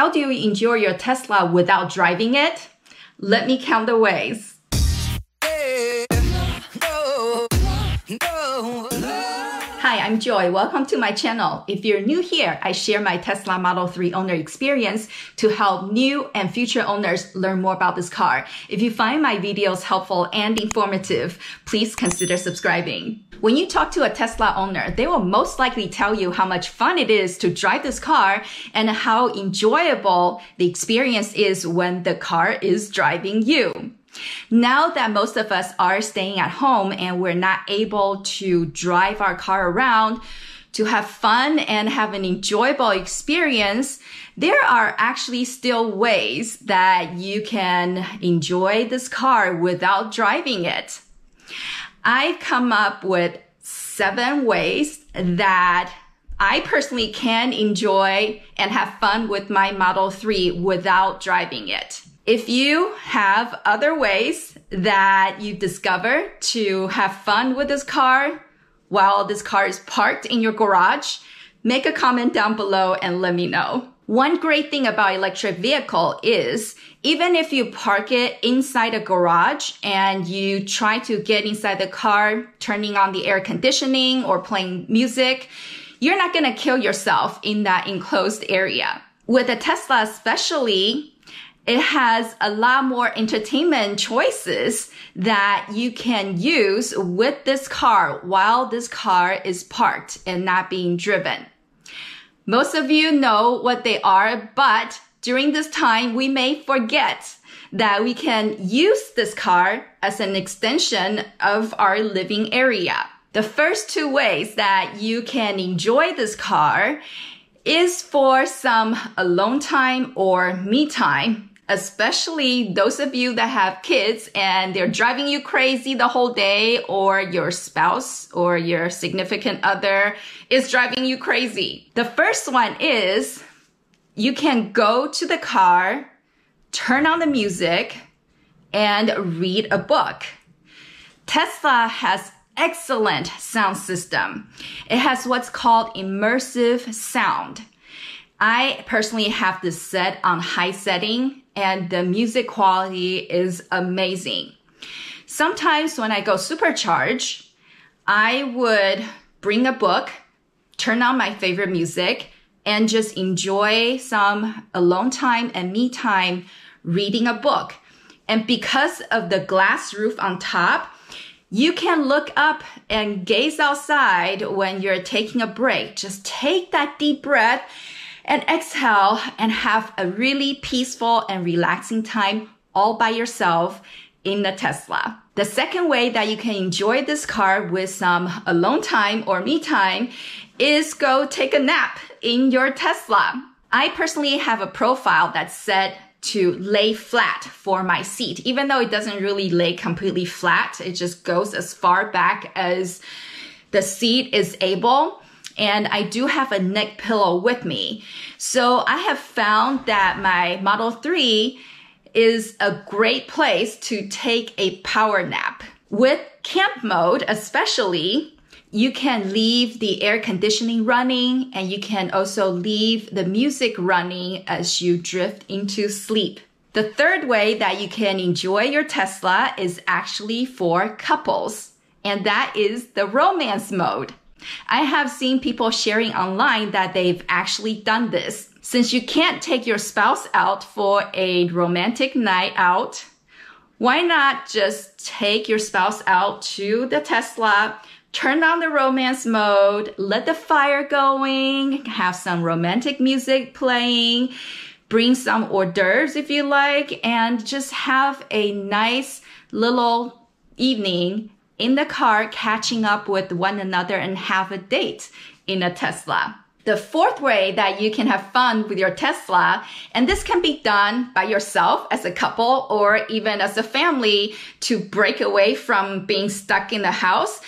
How do you enjoy your Tesla without driving it? Let me count the ways. Hi, I'm Joy. Welcome to my channel. If you're new here, I share my Tesla Model 3 owner experience to help new and future owners learn more about this car. If you find my videos helpful and informative, please consider subscribing. When you talk to a Tesla owner, they will most likely tell you how much fun it is to drive this car and how enjoyable the experience is when the car is driving you. Now that most of us are staying at home and we're not able to drive our car around to have fun and have an enjoyable experience, there are actually still ways that you can enjoy this car without driving it. I've come up with seven ways that I personally can enjoy and have fun with my Model 3 without driving it. If you have other ways that you've discovered to have fun with this car while this car is parked in your garage, make a comment down below and let me know. One great thing about electric vehicle is even if you park it inside a garage and you try to get inside the car, turning on the air conditioning or playing music, you're not going to kill yourself in that enclosed area. With a Tesla especially, it has a lot more entertainment choices that you can use with this car while this car is parked and not being driven. Most of you know what they are, but during this time, we may forget that we can use this car as an extension of our living area. The first two ways that you can enjoy this car is for some alone time or me time especially those of you that have kids and they're driving you crazy the whole day or your spouse or your significant other is driving you crazy. The first one is you can go to the car, turn on the music and read a book. Tesla has excellent sound system. It has what's called immersive sound. I personally have this set on high setting and the music quality is amazing. Sometimes when I go supercharge, I would bring a book, turn on my favorite music, and just enjoy some alone time and me time reading a book. And because of the glass roof on top, you can look up and gaze outside when you're taking a break. Just take that deep breath and exhale and have a really peaceful and relaxing time all by yourself in the Tesla. The second way that you can enjoy this car with some alone time or me time is go take a nap in your Tesla. I personally have a profile that's set to lay flat for my seat, even though it doesn't really lay completely flat. It just goes as far back as the seat is able and I do have a neck pillow with me. So I have found that my Model 3 is a great place to take a power nap. With camp mode, especially, you can leave the air conditioning running and you can also leave the music running as you drift into sleep. The third way that you can enjoy your Tesla is actually for couples, and that is the romance mode. I have seen people sharing online that they've actually done this. Since you can't take your spouse out for a romantic night out, why not just take your spouse out to the Tesla, turn on the romance mode, let the fire going, have some romantic music playing, bring some hors d'oeuvres if you like, and just have a nice little evening in the car catching up with one another and have a date in a Tesla. The fourth way that you can have fun with your Tesla, and this can be done by yourself as a couple or even as a family to break away from being stuck in the house,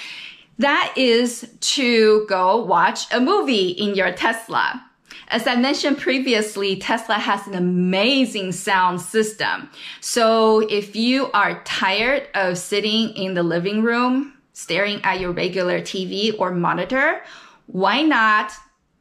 that is to go watch a movie in your Tesla. As I mentioned previously, Tesla has an amazing sound system. So if you are tired of sitting in the living room, staring at your regular TV or monitor, why not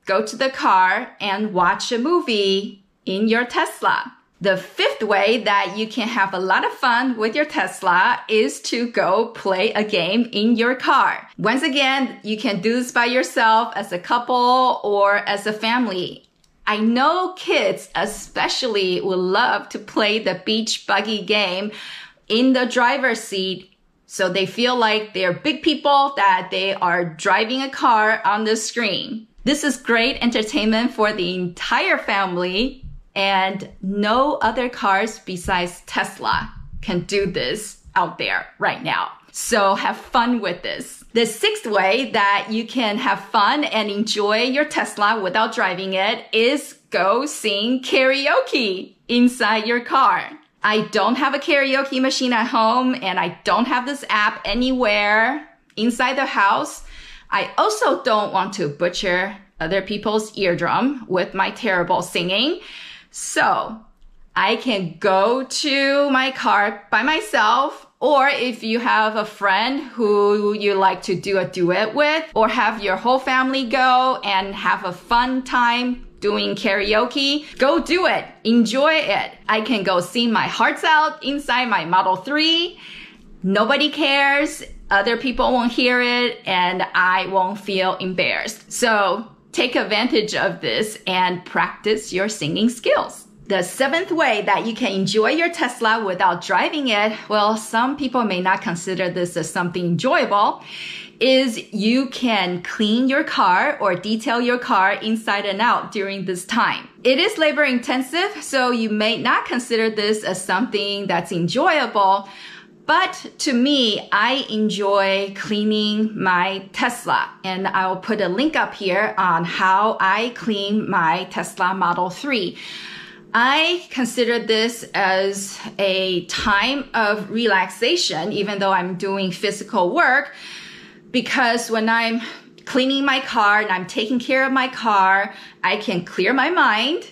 go to the car and watch a movie in your Tesla. The fifth way that you can have a lot of fun with your Tesla is to go play a game in your car. Once again, you can do this by yourself as a couple or as a family. I know kids especially would love to play the beach buggy game in the driver's seat. So they feel like they're big people that they are driving a car on the screen. This is great entertainment for the entire family and no other cars besides Tesla can do this out there right now. So have fun with this. The sixth way that you can have fun and enjoy your Tesla without driving it is go sing karaoke inside your car. I don't have a karaoke machine at home and I don't have this app anywhere inside the house. I also don't want to butcher other people's eardrum with my terrible singing. So I can go to my car by myself or if you have a friend who you like to do a duet with or have your whole family go and have a fun time doing karaoke, go do it. Enjoy it. I can go sing my hearts out inside my Model 3. Nobody cares. Other people won't hear it and I won't feel embarrassed. So take advantage of this and practice your singing skills. The seventh way that you can enjoy your Tesla without driving it, well, some people may not consider this as something enjoyable, is you can clean your car or detail your car inside and out during this time. It is labor intensive, so you may not consider this as something that's enjoyable, but to me, I enjoy cleaning my Tesla and I'll put a link up here on how I clean my Tesla Model 3. I consider this as a time of relaxation, even though I'm doing physical work, because when I'm cleaning my car and I'm taking care of my car, I can clear my mind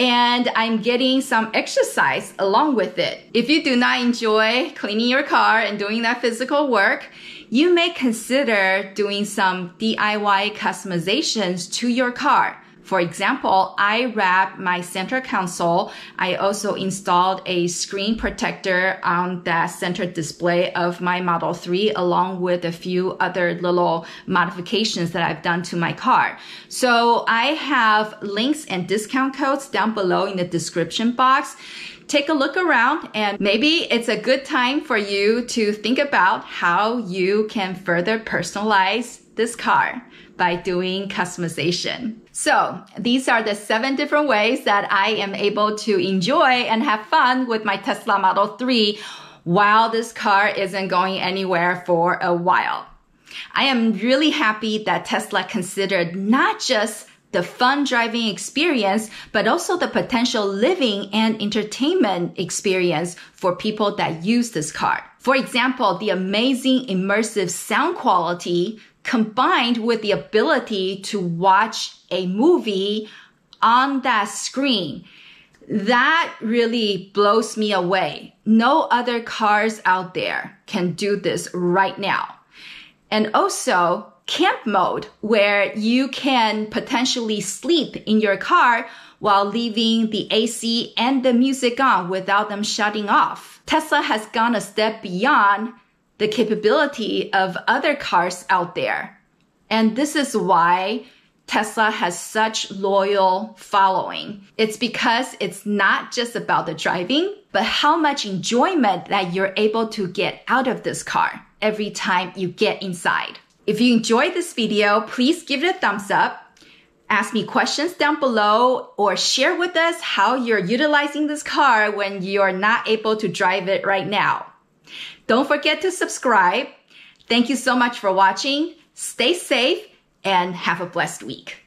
and I'm getting some exercise along with it. If you do not enjoy cleaning your car and doing that physical work, you may consider doing some DIY customizations to your car. For example, I wrap my center console. I also installed a screen protector on that center display of my Model 3 along with a few other little modifications that I've done to my car. So I have links and discount codes down below in the description box take a look around and maybe it's a good time for you to think about how you can further personalize this car by doing customization. So these are the seven different ways that I am able to enjoy and have fun with my Tesla Model 3 while this car isn't going anywhere for a while. I am really happy that Tesla considered not just the fun driving experience, but also the potential living and entertainment experience for people that use this car. For example, the amazing immersive sound quality combined with the ability to watch a movie on that screen. That really blows me away. No other cars out there can do this right now. And also camp mode where you can potentially sleep in your car while leaving the AC and the music on without them shutting off. Tesla has gone a step beyond the capability of other cars out there. And this is why Tesla has such loyal following. It's because it's not just about the driving, but how much enjoyment that you're able to get out of this car every time you get inside. If you enjoyed this video, please give it a thumbs up. Ask me questions down below or share with us how you're utilizing this car when you're not able to drive it right now. Don't forget to subscribe. Thank you so much for watching. Stay safe and have a blessed week.